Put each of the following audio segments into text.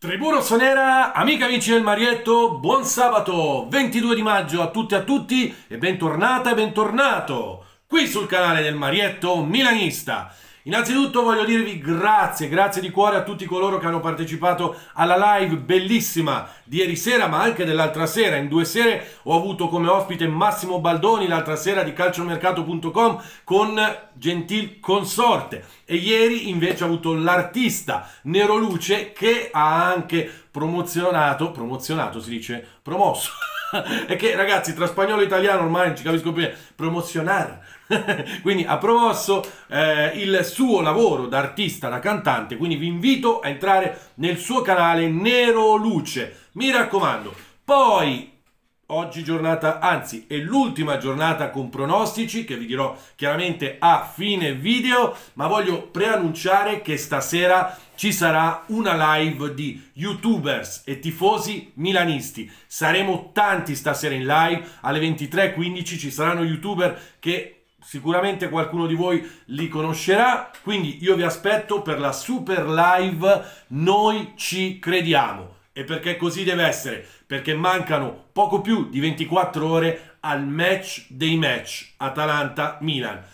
Tribù Rossonera, amiche e amici del Marietto, buon sabato 22 di maggio a tutti e a tutti e bentornata e bentornato qui sul canale del Marietto Milanista. Innanzitutto voglio dirvi grazie, grazie di cuore a tutti coloro che hanno partecipato alla live bellissima di ieri sera, ma anche dell'altra sera. In due sere ho avuto come ospite Massimo Baldoni, l'altra sera di calciomercato.com con gentil consorte. E ieri invece ho avuto l'artista Nero Luce che ha anche promozionato, promozionato si dice, promosso. e che ragazzi tra spagnolo e italiano ormai non ci capisco più, promozionare quindi ha promosso eh, il suo lavoro da artista, da cantante, quindi vi invito a entrare nel suo canale Nero Luce, mi raccomando. Poi oggi giornata, anzi è l'ultima giornata con pronostici che vi dirò chiaramente a fine video, ma voglio preannunciare che stasera ci sarà una live di youtubers e tifosi milanisti. Saremo tanti stasera in live, alle 23.15 ci saranno youtuber che sicuramente qualcuno di voi li conoscerà, quindi io vi aspetto per la super live Noi ci crediamo. E perché così deve essere? Perché mancano poco più di 24 ore al match dei match Atalanta-Milan.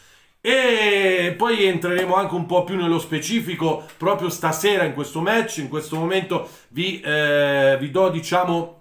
E poi entreremo anche un po' più nello specifico proprio stasera in questo match. In questo momento vi, eh, vi do, diciamo,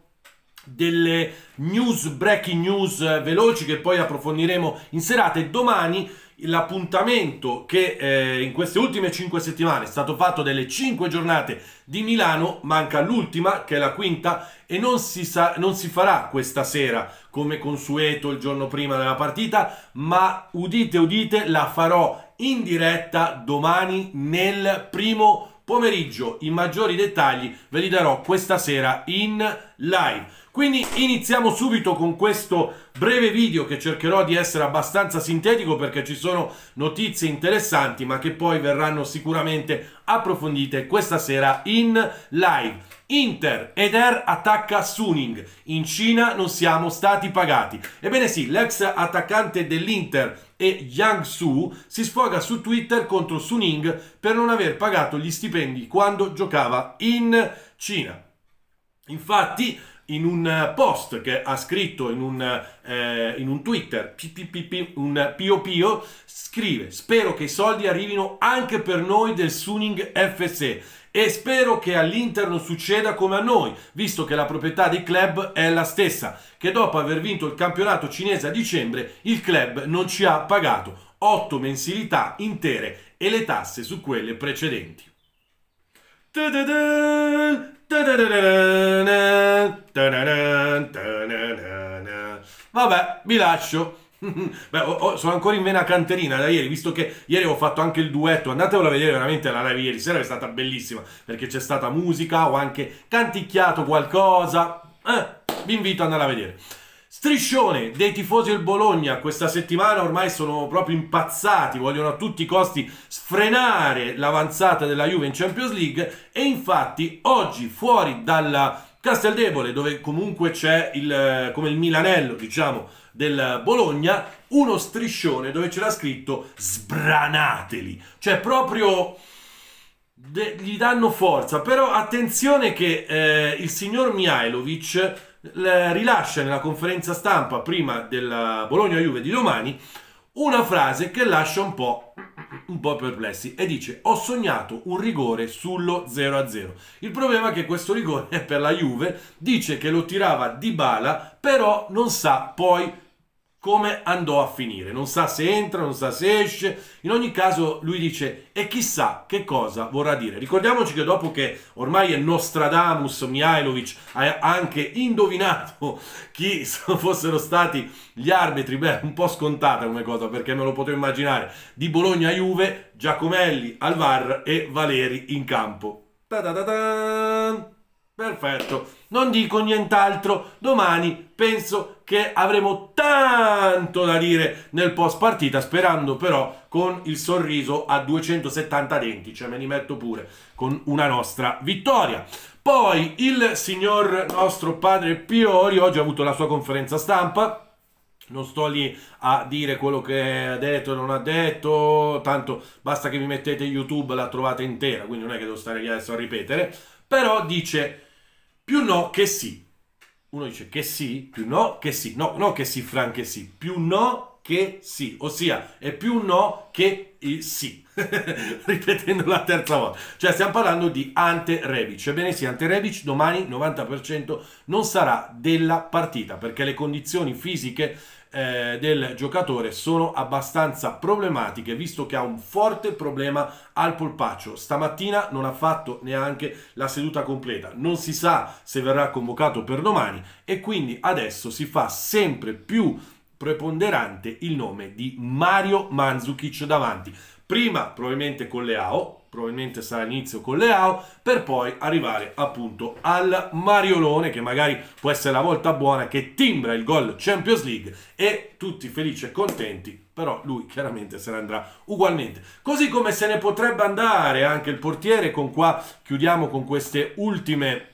delle news, breaking news eh, veloci che poi approfondiremo in serata e domani l'appuntamento che eh, in queste ultime 5 settimane è stato fatto delle 5 giornate di Milano, manca l'ultima che è la quinta e non si, sa, non si farà questa sera come consueto il giorno prima della partita, ma udite udite la farò in diretta domani nel primo pomeriggio. I maggiori dettagli ve li darò questa sera in live. Quindi iniziamo subito con questo breve video che cercherò di essere abbastanza sintetico perché ci sono notizie interessanti ma che poi verranno sicuramente approfondite questa sera in live. Inter ed Er attacca Suning. In Cina non siamo stati pagati. Ebbene sì, l'ex attaccante dell'Inter e Yang Su si sfoga su Twitter contro Suning per non aver pagato gli stipendi quando giocava in Cina. Infatti, in un eh, post che ha scritto in un, eh, in un Twitter, un Pio Pio, scrive spero che i soldi arrivino anche per noi del Suning FC e spero che all'Inter succeda come a noi, visto che la proprietà dei club è la stessa, che dopo aver vinto il campionato cinese a dicembre il club non ci ha pagato 8 mensilità intere e le tasse su quelle precedenti. Vabbè, vi lascio. Beh, sono ancora in vena canterina da ieri, visto che ieri ho fatto anche il duetto. Andatevelo a vedere veramente la live ieri sera, è stata bellissima perché c'è stata musica, ho anche canticchiato qualcosa. Eh, vi invito ad andare a vedere. Striscione dei tifosi del Bologna questa settimana ormai sono proprio impazzati, vogliono a tutti i costi sfrenare l'avanzata della Juve in Champions League e infatti oggi fuori dalla Casteldebole dove comunque c'è il, come il Milanello diciamo del Bologna uno striscione dove c'era scritto sbranateli, cioè proprio gli danno forza, però attenzione che eh, il signor Mihailovic rilascia nella conferenza stampa prima della Bologna-Juve di domani una frase che lascia un po', un po' perplessi e dice ho sognato un rigore sullo 0-0. Il problema è che questo rigore è per la Juve, dice che lo tirava di bala, però non sa poi come andò a finire. Non sa se entra, non sa se esce. In ogni caso lui dice e chissà che cosa vorrà dire. Ricordiamoci che dopo che ormai è Nostradamus, Mihailovic ha anche indovinato chi fossero stati gli arbitri, beh, un po' scontata come cosa perché me lo potevo immaginare, di Bologna-Juve, Giacomelli al VAR e Valeri in campo. Ta-da-da-da! Perfetto, non dico nient'altro. Domani penso che avremo tanto da dire nel post partita, sperando però con il sorriso a 270 denti, cioè me li metto pure con una nostra vittoria. Poi il signor nostro padre Piori oggi ha avuto la sua conferenza stampa non sto lì a dire quello che ha detto e non ha detto, tanto basta che vi mettete YouTube la trovate intera, quindi non è che devo stare lì adesso a ripetere. però dice più no che sì. Uno dice che sì, più no che sì. No, no che sì, Fran che sì. Più no che sì. Ossia, è più no che sì. Ripetendo la terza volta. Cioè, stiamo parlando di Ante Rebic. Ebbene sì, Ante Rebic domani 90% non sarà della partita perché le condizioni fisiche eh, del giocatore sono abbastanza problematiche visto che ha un forte problema al polpaccio. Stamattina non ha fatto neanche la seduta completa, non si sa se verrà convocato per domani e quindi adesso si fa sempre più preponderante il nome di Mario Mandzukic davanti. Prima probabilmente con Leao, probabilmente sarà l'inizio con Leao, per poi arrivare appunto al Mariolone, che magari può essere la volta buona, che timbra il gol Champions League e tutti felici e contenti, però lui chiaramente se ne andrà ugualmente. Così come se ne potrebbe andare anche il portiere, con qua chiudiamo con queste ultime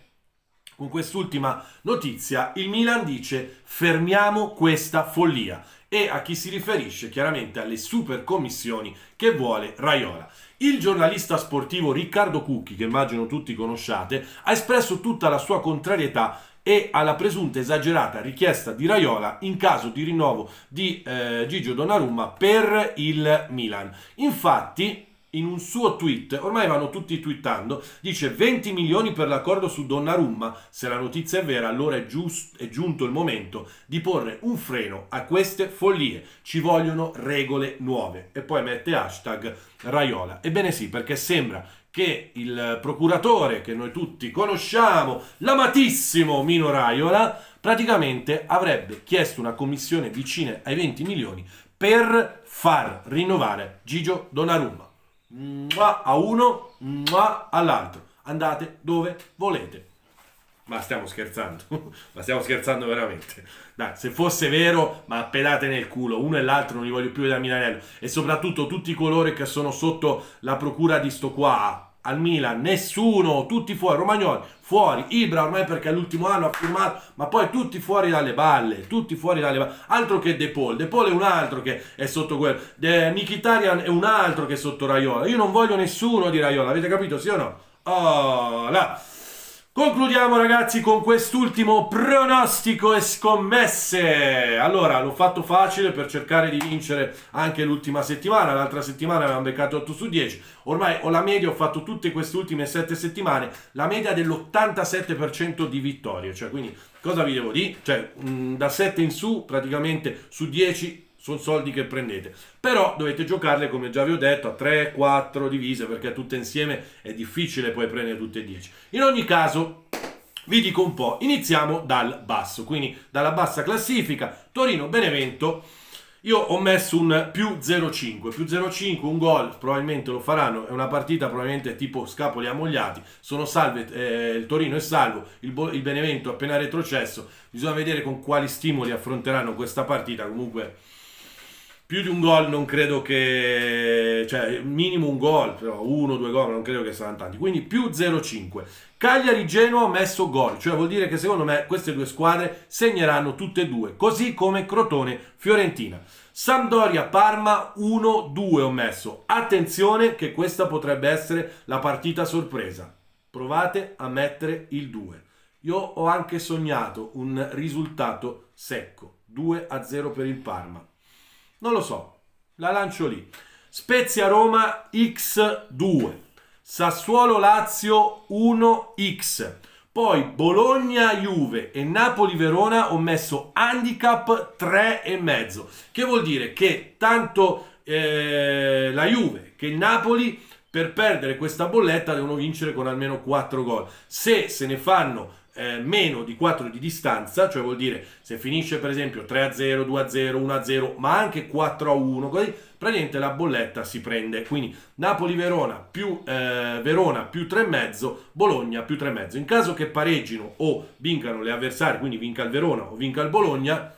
con quest'ultima notizia, il Milan dice fermiamo questa follia e a chi si riferisce chiaramente alle super commissioni che vuole Raiola. Il giornalista sportivo Riccardo Cucchi, che immagino tutti conosciate, ha espresso tutta la sua contrarietà e alla presunta esagerata richiesta di Raiola in caso di rinnovo di eh, Gigio Donnarumma per il Milan. Infatti, in un suo tweet, ormai vanno tutti twittando, dice 20 milioni per l'accordo su Donnarumma, se la notizia è vera allora è, è giunto il momento di porre un freno a queste follie, ci vogliono regole nuove. E poi mette hashtag Raiola. Ebbene sì, perché sembra che il procuratore che noi tutti conosciamo, l'amatissimo Mino Raiola, praticamente avrebbe chiesto una commissione vicina ai 20 milioni per far rinnovare Gigio Donnarumma a uno, all'altro. Andate dove volete. Ma stiamo scherzando, ma stiamo scherzando veramente. Dai, se fosse vero, ma pedate nel culo, uno e l'altro non li voglio più vedere a Milanello. E soprattutto tutti coloro che sono sotto la procura di sto qua, al Milan, nessuno, tutti fuori, Romagnoli fuori, Ibra ormai perché all'ultimo anno ha firmato, ma poi tutti fuori dalle balle, tutti fuori dalle balle, altro che De Paul, De Paul è un altro che è sotto quello, De Mkhitaryan è un altro che è sotto Raiola, io non voglio nessuno di Raiola, avete capito sì o no? Oh, là. Concludiamo ragazzi con quest'ultimo pronostico e scommesse. Allora, l'ho fatto facile per cercare di vincere anche l'ultima settimana. L'altra settimana avevamo beccato 8 su 10. Ormai ho la media, ho fatto tutte queste ultime 7 settimane, la media dell'87% di vittorie. Cioè, quindi, cosa vi devo dire? Cioè, mh, da 7 in su, praticamente su 10 sono soldi che prendete. Però dovete giocarle, come già vi ho detto, a 3, 4 divise, perché tutte insieme è difficile poi prendere tutte e 10. In ogni caso, vi dico un po', iniziamo dal basso, quindi dalla bassa classifica, Torino-Benevento. Io ho messo un più 0,5, più 0,5, un gol, probabilmente lo faranno, è una partita probabilmente tipo scapoli ammogliati, sono salve, eh, il Torino è salvo, il, il Benevento appena retrocesso, bisogna vedere con quali stimoli affronteranno questa partita, comunque più di un gol non credo che cioè minimo un gol però uno due gol non credo che saranno tanti. Quindi più 0-5 Cagliari Genoa messo gol. Cioè vuol dire che secondo me queste due squadre segneranno tutte e due così come Crotone Fiorentina. Sampdoria Parma 1-2 ho messo. Attenzione che questa potrebbe essere la partita sorpresa. Provate a mettere il 2 io ho anche sognato un risultato secco. 2-0 per il Parma non lo so, la lancio lì. Spezia Roma X2, Sassuolo Lazio 1X. Poi Bologna Juve e Napoli Verona ho messo handicap 3,5. Che vuol dire che tanto eh, la Juve che il Napoli per perdere questa bolletta devono vincere con almeno 4 gol. Se se ne fanno eh, meno di 4 di distanza, cioè vuol dire se finisce per esempio 3-0, 2-0, 1-0, ma anche 4-1, così praticamente la bolletta si prende. Quindi Napoli-Verona più eh, Verona più 3,5, Bologna più 3,5. In caso che pareggino o vincano le avversarie, quindi vinca il Verona o vinca il Bologna,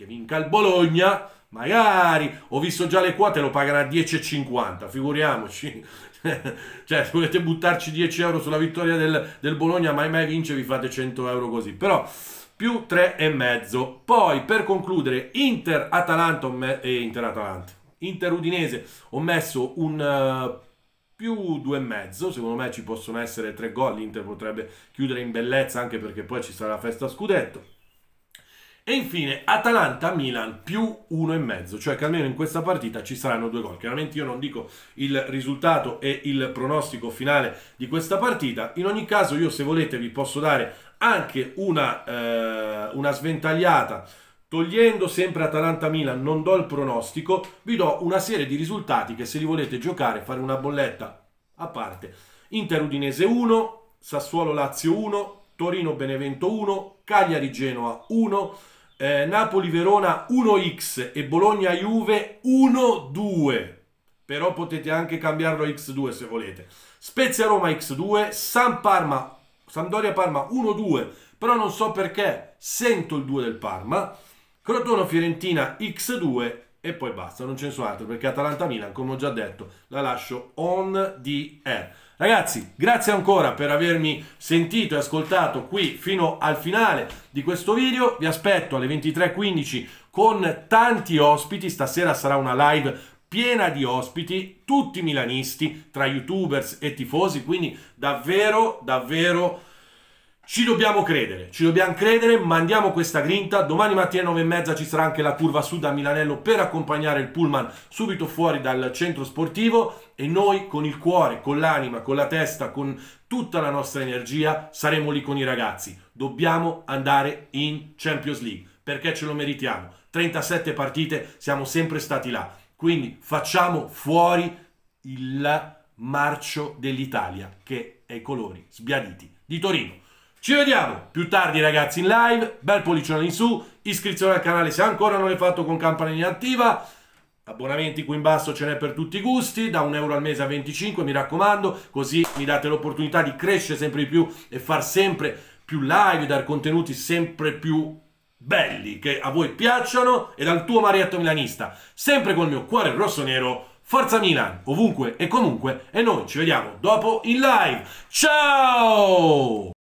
che vinca il Bologna, magari ho visto già le quote lo pagherà a 10,50 figuriamoci cioè, se volete buttarci 10 euro sulla vittoria del, del Bologna, mai mai vince, vi fate 100 euro così. Però più 3,5. Poi per concludere, Inter-Atalanta e Inter-Atalanta. Inter-Udinese ho messo un uh, più 2,5. Secondo me ci possono essere tre gol. L'Inter potrebbe chiudere in bellezza anche perché poi ci sarà la festa scudetto. E infine Atalanta-Milan più 1,5, cioè che almeno in questa partita ci saranno due gol. Chiaramente io non dico il risultato e il pronostico finale di questa partita, in ogni caso io se volete vi posso dare anche una, eh, una sventagliata Togliendo sempre Atalanta-Milan, non do il pronostico, vi do una serie di risultati che se li volete giocare, fare una bolletta a parte. Inter-Udinese 1, Sassuolo-Lazio 1, Torino-Benevento 1, Cagliari-Genoa 1, eh, Napoli-Verona 1x e Bologna-Juve 1-2. Però potete anche cambiarlo a x2 se volete. Spezia-Roma x2, San-Parma, Sampdoria-Parma 1-2, però non so perché sento il 2 del Parma. Crotone-Fiorentina X2 e poi basta, non ce ne sono altro perché Atalanta-Milan, come ho già detto, la lascio on the air. Ragazzi, grazie ancora per avermi sentito e ascoltato qui fino al finale di questo video. Vi aspetto alle 23.15 con tanti ospiti. Stasera sarà una live piena di ospiti, tutti milanisti, tra youtubers e tifosi, quindi davvero, davvero ci dobbiamo credere, ci dobbiamo credere, mandiamo questa grinta, domani mattina alle 9 e mezza ci sarà anche la curva sud a Milanello per accompagnare il pullman subito fuori dal centro sportivo e noi con il cuore, con l'anima, con la testa, con tutta la nostra energia saremo lì con i ragazzi. Dobbiamo andare in Champions League perché ce lo meritiamo. 37 partite, siamo sempre stati là. Quindi facciamo fuori il marcio dell'Italia che è i colori sbiaditi di Torino. Ci vediamo. Più tardi ragazzi in live, bel pollicione in su, iscrizione al canale se ancora non l'hai fatto con campanella attiva, abbonamenti qui in basso ce n'è per tutti i gusti, da un euro al mese a 25 mi raccomando, così mi date l'opportunità di crescere sempre di più e far sempre più live, dar contenuti sempre più belli che a voi piacciono. E dal tuo Marietto Milanista, sempre col mio cuore rosso-nero, Forza Milan, ovunque e comunque, e noi ci vediamo dopo in live. Ciao!